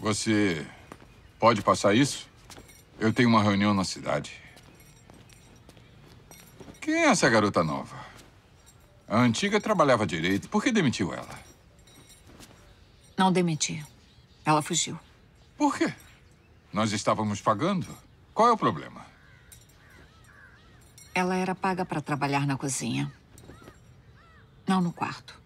Você pode passar isso? Eu tenho uma reunião na cidade. Quem é essa garota nova? A antiga trabalhava direito. Por que demitiu ela? Não demiti. Ela fugiu. Por quê? Nós estávamos pagando. Qual é o problema? Ela era paga para trabalhar na cozinha. Não no quarto.